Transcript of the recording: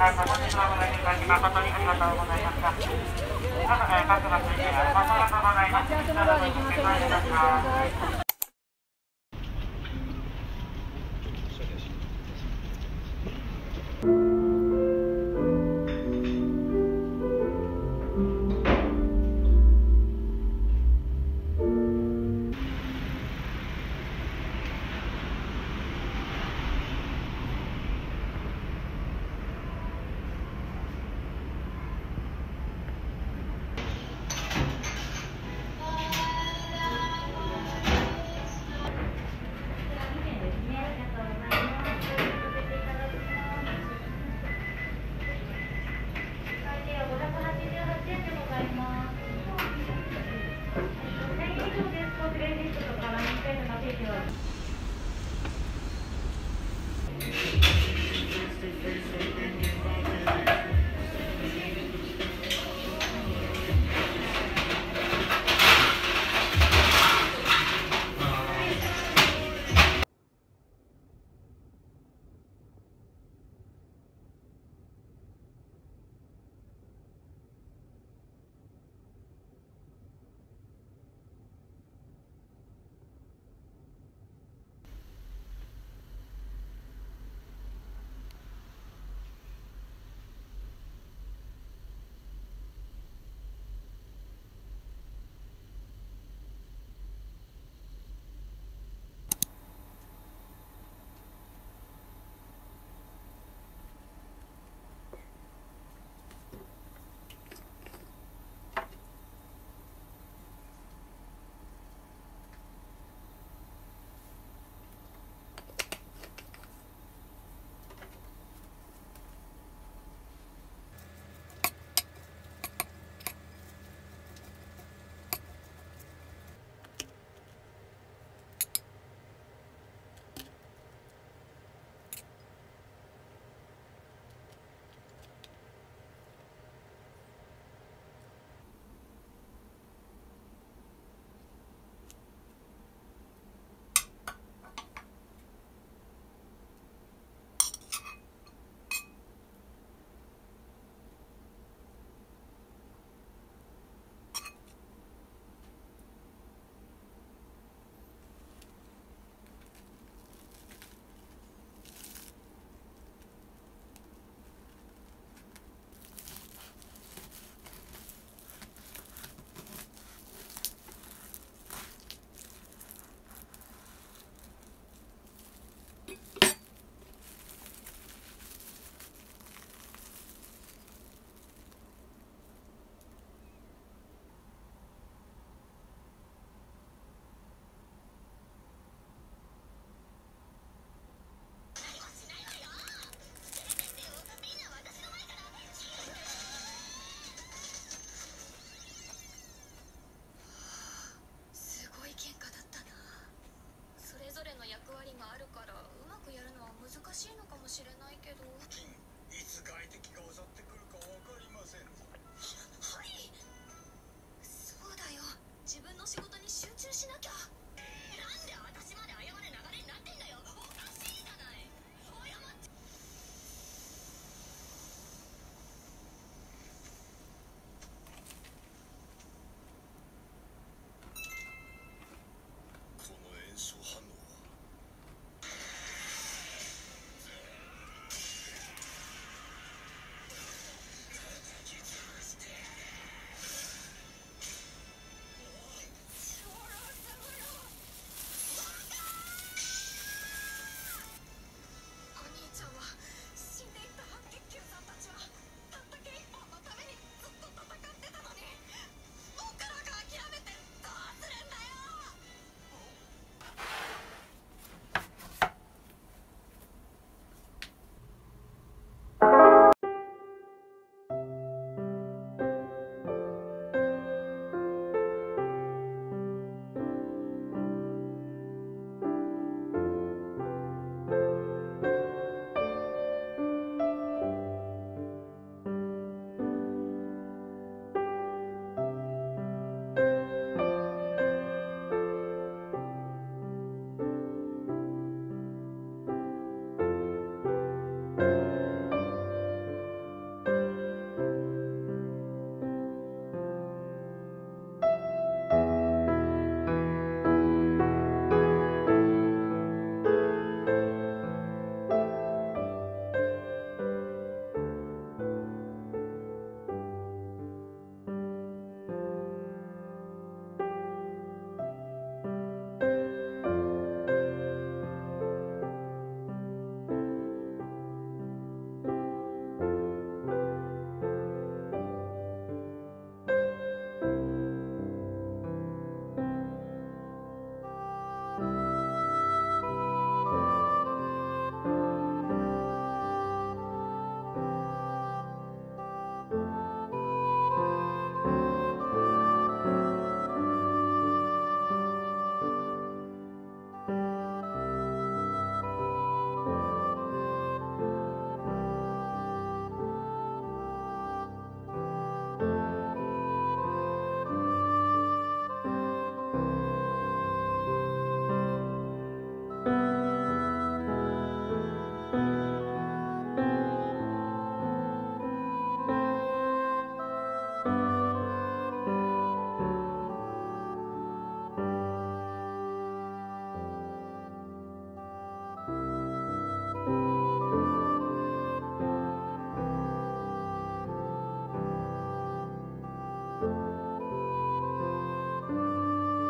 配本日はご来店いただき誠にありがとうございました。各各バス停でありがとうございます。待の側に行まし。します。